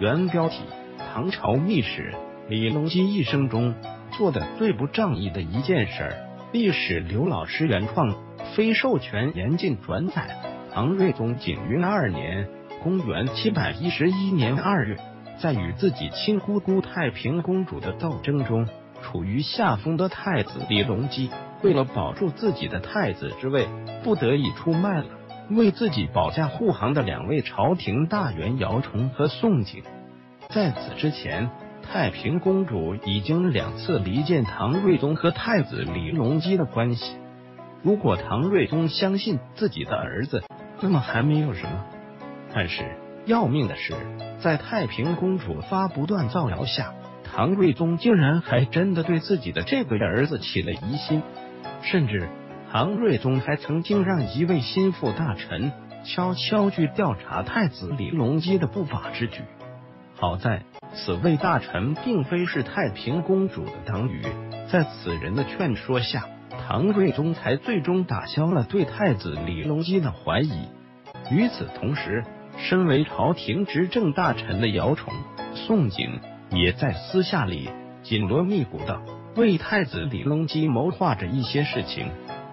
原标题：唐朝秘史。李隆基一生中做的最不仗义的一件事儿。历史刘老师原创，非授权严禁转载。唐睿宗景云二年（公元七百一十一年二月），在与自己亲姑姑太平公主的斗争中，处于下风的太子李隆基，为了保住自己的太子之位，不得已出卖了为自己保驾护航的两位朝廷大员姚崇和宋璟。在此之前。太平公主已经两次离间唐睿宗和太子李隆基的关系。如果唐睿宗相信自己的儿子，那么还没有什么。但是要命的是，在太平公主发不断造谣下，唐睿宗竟然还真的对自己的这个儿子起了疑心。甚至唐睿宗还曾经让一位心腹大臣悄悄去调查太子李隆基的不法之举。好在。此位大臣并非是太平公主的党羽，在此人的劝说下，唐睿宗才最终打消了对太子李隆基的怀疑。与此同时，身为朝廷执政大臣的姚崇、宋璟也在私下里紧锣密鼓的为太子李隆基谋划着一些事情，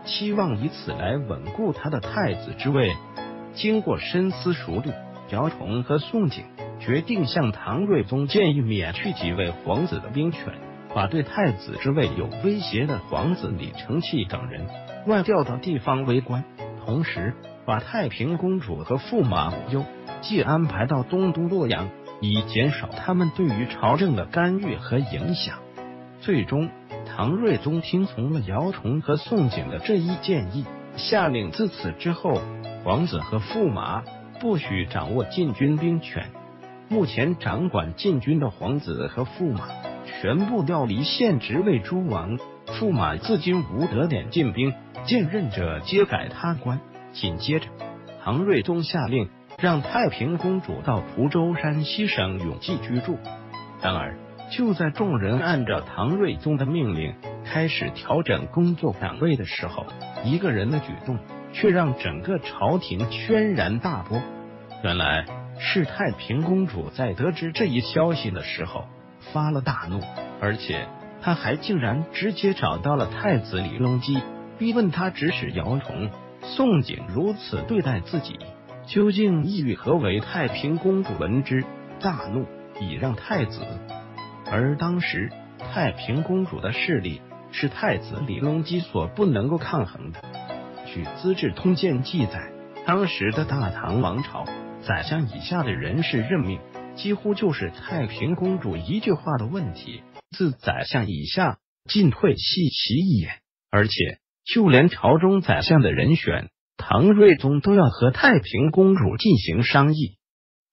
希望以此来稳固他的太子之位。经过深思熟虑，姚崇和宋璟。决定向唐睿宗建议免去几位皇子的兵权，把对太子之位有威胁的皇子李承器等人外调到地方为官，同时把太平公主和驸马武攸既安排到东都洛阳，以减少他们对于朝政的干预和影响。最终，唐睿宗听从了姚崇和宋璟的这一建议，下令自此之后，皇子和驸马不许掌握禁军兵权。目前掌管禁军的皇子和驸马全部调离现职为诸王，驸马自今无得点禁兵，见任者皆改他官。紧接着，唐睿宗下令让太平公主到蒲州山西省永济居住。然而，就在众人按照唐睿宗的命令开始调整工作岗位的时候，一个人的举动却让整个朝廷轩然大波。原来。是太平公主在得知这一消息的时候发了大怒，而且她还竟然直接找到了太子李隆基，逼问他指使姚崇、宋璟如此对待自己，究竟意欲何为？太平公主闻之大怒，以让太子。而当时太平公主的势力是太子李隆基所不能够抗衡的。据《资治通鉴》记载，当时的大唐王朝。宰相以下的人事任命，几乎就是太平公主一句话的问题。自宰相以下进退系其一眼，而且就连朝中宰相的人选，唐睿宗都要和太平公主进行商议。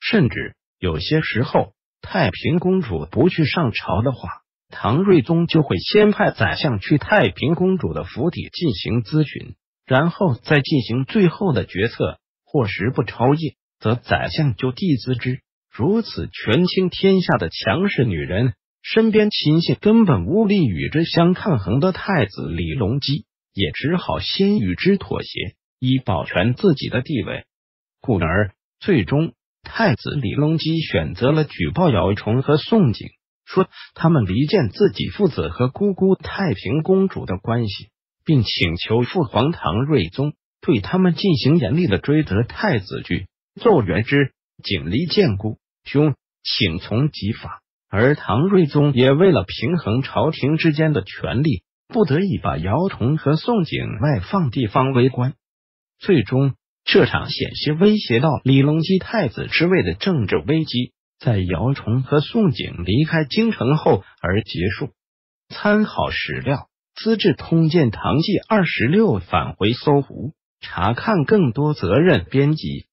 甚至有些时候，太平公主不去上朝的话，唐睿宗就会先派宰相去太平公主的府邸进行咨询，然后再进行最后的决策。或时不超夜。则宰相就递资之，如此权倾天下的强势女人，身边亲信根本无力与之相抗衡的太子李隆基，也只好先与之妥协，以保全自己的地位。故而，最终太子李隆基选择了举报姚崇和宋璟，说他们离间自己父子和姑姑太平公主的关系，并请求父皇唐睿宗对他们进行严厉的追责。太子惧。奏元之，景离间故兄，请从即法。而唐睿宗也为了平衡朝廷之间的权力，不得已把姚崇和宋璟外放地方为官。最终，这场险些威胁到李隆基太子之位的政治危机，在姚崇和宋璟离开京城后而结束。参考史料《资治通鉴·唐纪二十六》，返回搜狐查看更多。责任编辑。